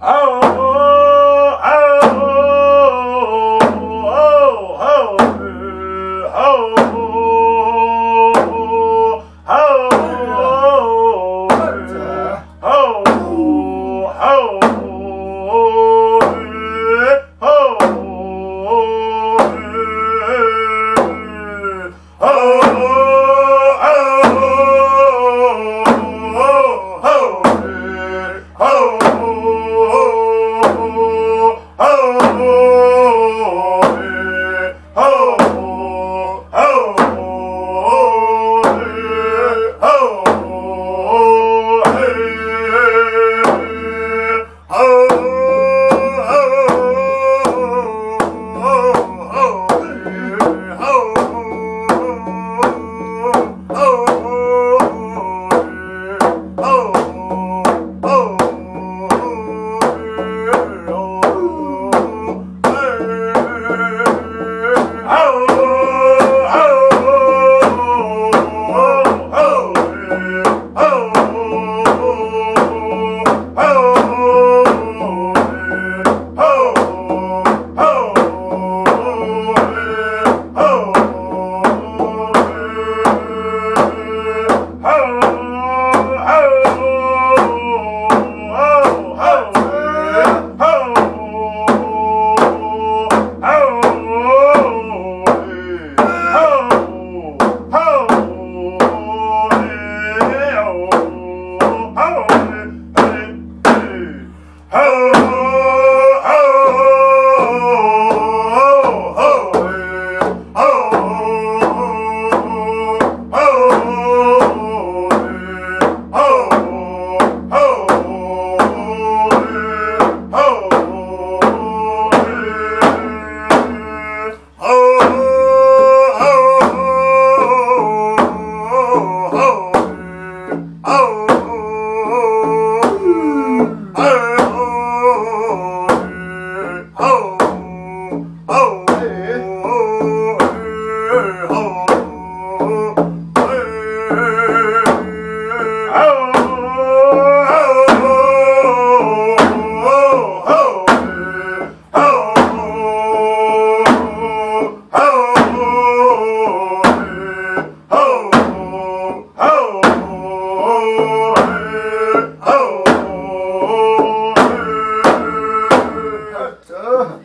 oh. Oh! Hello! Oh,